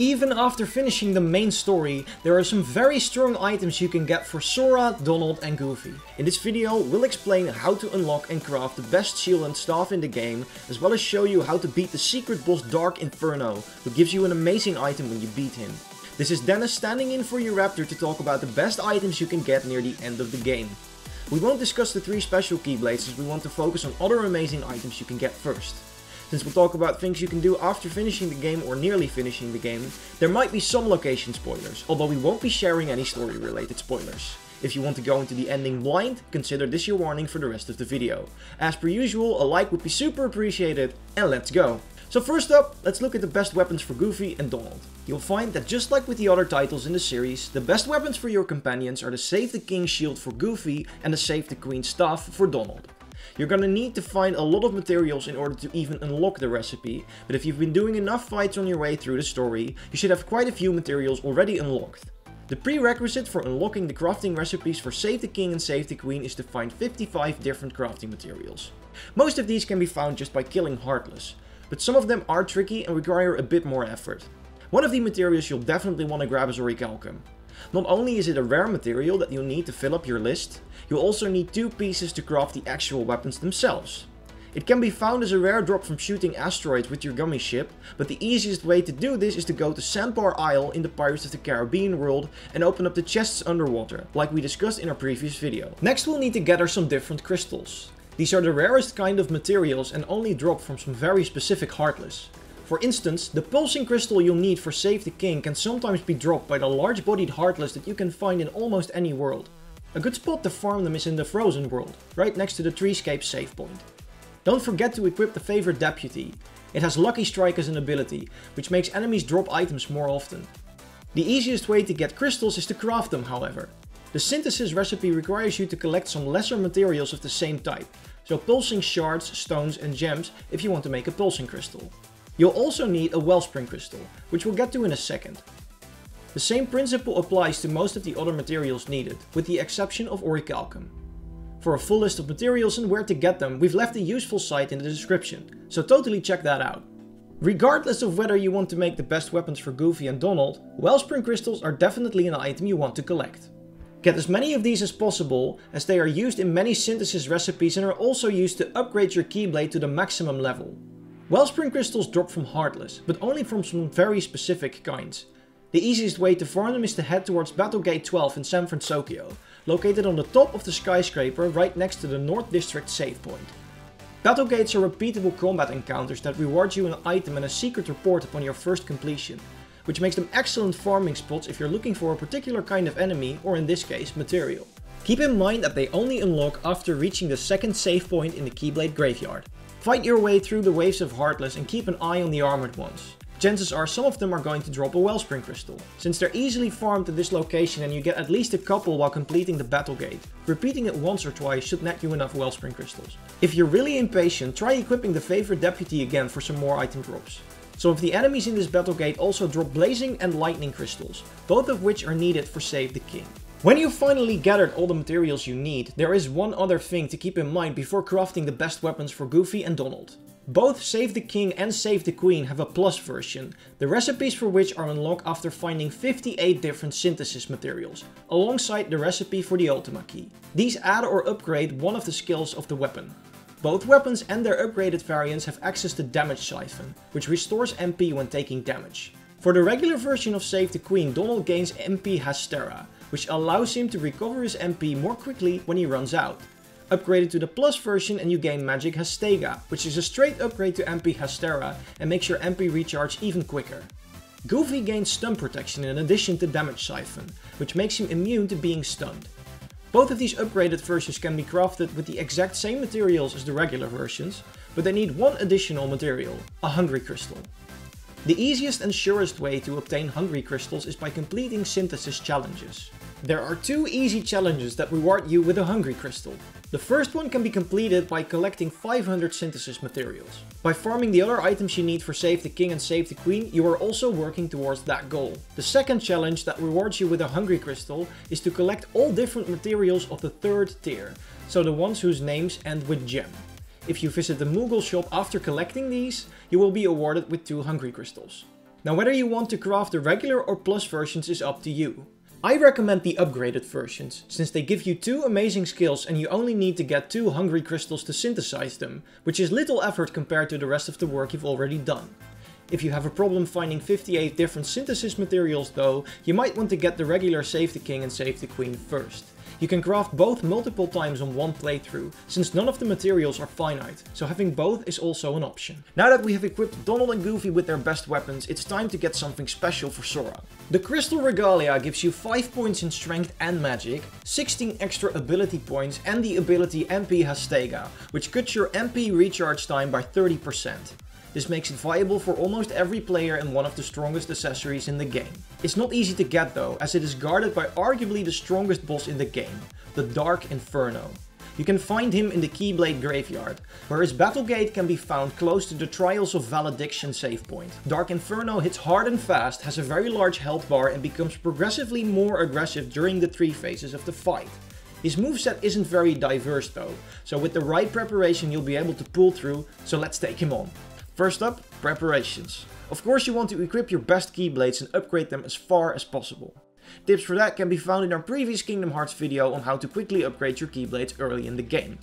Even after finishing the main story, there are some very strong items you can get for Sora, Donald and Goofy. In this video, we'll explain how to unlock and craft the best shield and staff in the game, as well as show you how to beat the secret boss Dark Inferno, who gives you an amazing item when you beat him. This is Dennis standing in for JorRaptor to talk about the best items you can get near the end of the game. We won't discuss the three special Keyblades as we want to focus on other amazing items you can get first. Since we'll talk about things you can do after finishing the game or nearly finishing the game, there might be some location spoilers, although we won't be sharing any story related spoilers. If you want to go into the ending blind, consider this your warning for the rest of the video. As per usual, a like would be super appreciated, and let's go! So first up, let's look at the best weapons for Goofy and Donald. You'll find that just like with the other titles in the series, the best weapons for your companions are the Save the King shield for Goofy and the Save the Queen staff for Donald. You're gonna need to find a lot of materials in order to even unlock the recipe, but if you've been doing enough fights on your way through the story, you should have quite a few materials already unlocked. The prerequisite for unlocking the crafting recipes for Save the King and Save the Queen is to find 55 different crafting materials. Most of these can be found just by killing Heartless, but some of them are tricky and require a bit more effort. One of the materials you'll definitely want to grab is Orichalcum. Not only is it a rare material that you'll need to fill up your list, you'll also need two pieces to craft the actual weapons themselves. It can be found as a rare drop from shooting asteroids with your gummy ship, but the easiest way to do this is to go to Sandbar Isle in the Pirates of the Caribbean world and open up the chests underwater, like we discussed in our previous video. Next we'll need to gather some different crystals. These are the rarest kind of materials and only drop from some very specific Heartless. For instance, the pulsing crystal you'll need for Save the King can sometimes be dropped by the large-bodied Heartless that you can find in almost any world. A good spot to farm them is in the Frozen world, right next to the Treescape save point. Don't forget to equip the favorite deputy. It has Lucky Strike as an ability, which makes enemies drop items more often. The easiest way to get crystals is to craft them, however. The synthesis recipe requires you to collect some lesser materials of the same type, so pulsing shards, stones and gems if you want to make a pulsing crystal. You'll also need a Wellspring Crystal, which we'll get to in a second. The same principle applies to most of the other materials needed, with the exception of Orichalcum. For a full list of materials and where to get them, we've left a useful site in the description, so totally check that out. Regardless of whether you want to make the best weapons for Goofy and Donald, Wellspring Crystals are definitely an item you want to collect. Get as many of these as possible, as they are used in many synthesis recipes and are also used to upgrade your Keyblade to the maximum level. Wellspring crystals drop from Heartless, but only from some very specific kinds. The easiest way to farm them is to head towards Battlegate 12 in San Francisco, located on the top of the skyscraper right next to the North District save point. Battlegates are repeatable combat encounters that reward you an item and a secret report upon your first completion, which makes them excellent farming spots if you're looking for a particular kind of enemy, or in this case, material. Keep in mind that they only unlock after reaching the second save point in the Keyblade Graveyard. Fight your way through the waves of Heartless and keep an eye on the armored ones. Chances are some of them are going to drop a Wellspring Crystal, since they're easily farmed at this location and you get at least a couple while completing the Battle Gate. Repeating it once or twice should net you enough Wellspring Crystals. If you're really impatient, try equipping the favorite deputy again for some more item drops. Some of the enemies in this Battle Gate also drop Blazing and Lightning Crystals, both of which are needed for Save the King. When you've finally gathered all the materials you need, there is one other thing to keep in mind before crafting the best weapons for Goofy and Donald. Both Save the King and Save the Queen have a plus version, the recipes for which are unlocked after finding 58 different synthesis materials, alongside the recipe for the Ultima Key. These add or upgrade one of the skills of the weapon. Both weapons and their upgraded variants have access to Damage Siphon, which restores MP when taking damage. For the regular version of Save the Queen, Donald gains MP Hastera, which allows him to recover his MP more quickly when he runs out. Upgraded to the Plus version and you gain Magic Hastega, which is a straight upgrade to MP Hastera and makes your MP recharge even quicker. Goofy gains stun protection in addition to damage siphon, which makes him immune to being stunned. Both of these upgraded versions can be crafted with the exact same materials as the regular versions, but they need one additional material, a Hungry Crystal. The easiest and surest way to obtain Hungry Crystals is by completing synthesis challenges. There are two easy challenges that reward you with a Hungry Crystal. The first one can be completed by collecting 500 synthesis materials. By farming the other items you need for Save the King and Save the Queen, you are also working towards that goal. The second challenge that rewards you with a Hungry Crystal is to collect all different materials of the third tier, so the ones whose names end with gem. If you visit the Moogle shop after collecting these, you will be awarded with two Hungry Crystals. Now whether you want to craft the regular or plus versions is up to you. I recommend the upgraded versions, since they give you two amazing skills and you only need to get two hungry crystals to synthesize them, which is little effort compared to the rest of the work you've already done. If you have a problem finding 58 different synthesis materials though, you might want to get the regular Save the King and Save the Queen first. You can craft both multiple times on one playthrough, since none of the materials are finite, so having both is also an option. Now that we have equipped Donald and Goofy with their best weapons, it's time to get something special for Sora. The Crystal Regalia gives you 5 points in strength and magic, 16 extra ability points and the ability MP Hastega, which cuts your MP recharge time by 30%. This makes it viable for almost every player and one of the strongest accessories in the game. It's not easy to get though, as it is guarded by arguably the strongest boss in the game, the Dark Inferno. You can find him in the Keyblade Graveyard, where his battle gate can be found close to the Trials of Valediction save point. Dark Inferno hits hard and fast, has a very large health bar and becomes progressively more aggressive during the three phases of the fight. His moveset isn't very diverse though, so with the right preparation you'll be able to pull through, so let's take him on. First up, preparations. Of course you want to equip your best Keyblades and upgrade them as far as possible. Tips for that can be found in our previous Kingdom Hearts video on how to quickly upgrade your Keyblades early in the game.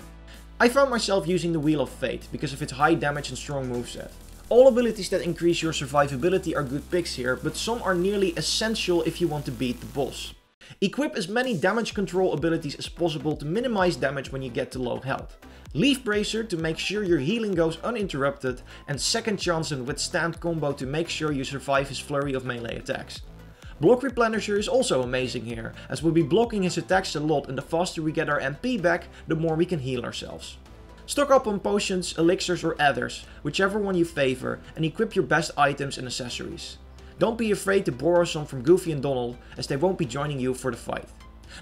I found myself using the Wheel of Fate because of its high damage and strong moveset. All abilities that increase your survivability are good picks here, but some are nearly essential if you want to beat the boss. Equip as many damage control abilities as possible to minimize damage when you get to low health. Leaf Bracer to make sure your healing goes uninterrupted, and Second Chance and Withstand combo to make sure you survive his flurry of melee attacks. Block Replenisher is also amazing here, as we'll be blocking his attacks a lot and the faster we get our MP back, the more we can heal ourselves. Stock up on potions, elixirs or ethers, whichever one you favor, and equip your best items and accessories. Don't be afraid to borrow some from Goofy and Donald, as they won't be joining you for the fight.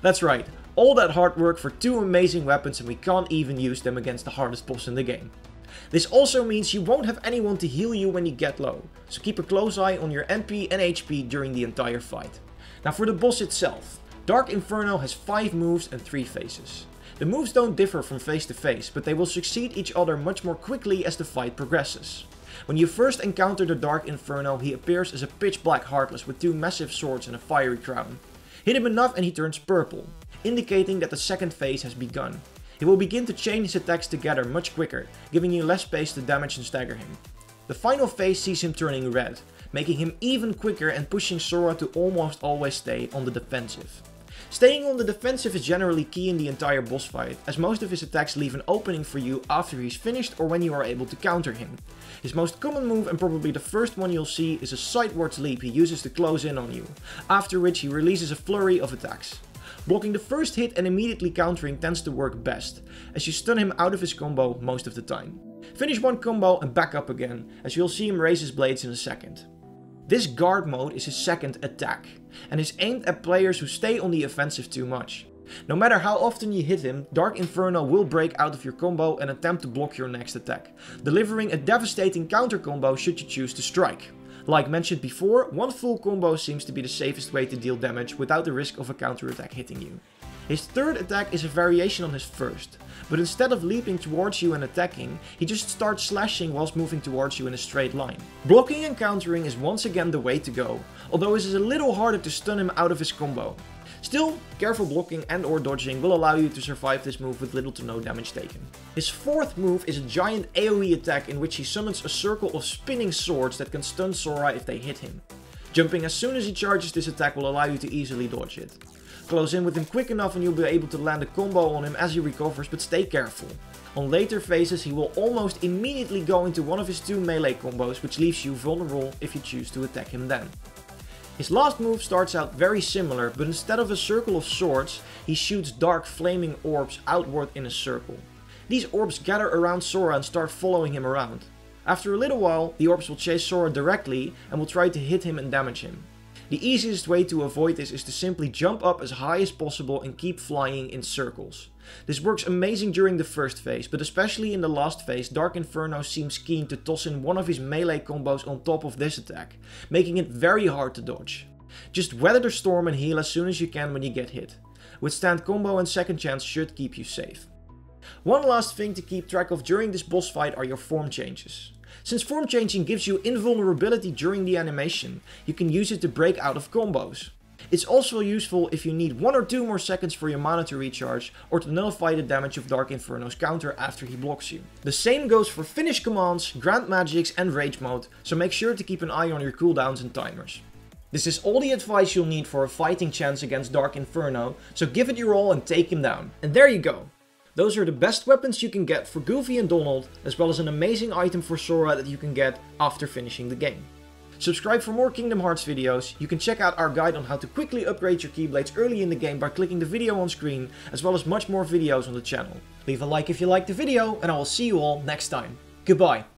That's right, all that hard work for two amazing weapons and we can't even use them against the hardest boss in the game. This also means you won't have anyone to heal you when you get low, so keep a close eye on your MP and HP during the entire fight. Now for the boss itself, Dark Inferno has 5 moves and 3 phases. The moves don't differ from face to face, but they will succeed each other much more quickly as the fight progresses. When you first encounter the Dark Inferno, he appears as a pitch black Heartless with two massive swords and a fiery crown. Hit him enough and he turns purple, indicating that the second phase has begun. He will begin to chain his attacks together much quicker, giving you less space to damage and stagger him. The final phase sees him turning red, making him even quicker and pushing Sora to almost always stay on the defensive. Staying on the defensive is generally key in the entire boss fight, as most of his attacks leave an opening for you after he's finished or when you are able to counter him. His most common move and probably the first one you'll see is a sidewards leap he uses to close in on you, after which he releases a flurry of attacks. Blocking the first hit and immediately countering tends to work best, as you stun him out of his combo most of the time. Finish one combo and back up again, as you'll see him raise his blades in a second. This guard mode is his second attack, and is aimed at players who stay on the offensive too much. No matter how often you hit him, Dark Inferno will break out of your combo and attempt to block your next attack, delivering a devastating counter combo should you choose to strike. Like mentioned before, one full combo seems to be the safest way to deal damage without the risk of a counter attack hitting you. His third attack is a variation on his first, but instead of leaping towards you and attacking, he just starts slashing whilst moving towards you in a straight line. Blocking and countering is once again the way to go, although it is a little harder to stun him out of his combo. Still, careful blocking and or dodging will allow you to survive this move with little to no damage taken. His fourth move is a giant AoE attack in which he summons a circle of spinning swords that can stun Sora if they hit him. Jumping as soon as he charges this attack will allow you to easily dodge it. Close in with him quick enough and you'll be able to land a combo on him as he recovers, but stay careful. On later phases he will almost immediately go into one of his two melee combos, which leaves you vulnerable if you choose to attack him then. His last move starts out very similar, but instead of a circle of swords, he shoots dark flaming orbs outward in a circle. These orbs gather around Sora and start following him around. After a little while, the orbs will chase Sora directly and will try to hit him and damage him. The easiest way to avoid this is to simply jump up as high as possible and keep flying in circles. This works amazing during the first phase, but especially in the last phase, Dark Inferno seems keen to toss in one of his melee combos on top of this attack, making it very hard to dodge. Just weather the storm and heal as soon as you can when you get hit. Withstand combo and second chance should keep you safe. One last thing to keep track of during this boss fight are your form changes. Since form changing gives you invulnerability during the animation, you can use it to break out of combos. It's also useful if you need 1 or 2 more seconds for your mana to recharge or to nullify the damage of Dark Inferno's counter after he blocks you. The same goes for finish commands, grand magics and rage mode, so make sure to keep an eye on your cooldowns and timers. This is all the advice you'll need for a fighting chance against Dark Inferno, so give it your all and take him down. And there you go! Those are the best weapons you can get for Goofy and Donald, as well as an amazing item for Sora that you can get after finishing the game. Subscribe for more Kingdom Hearts videos, you can check out our guide on how to quickly upgrade your Keyblades early in the game by clicking the video on screen, as well as much more videos on the channel. Leave a like if you liked the video, and I will see you all next time. Goodbye!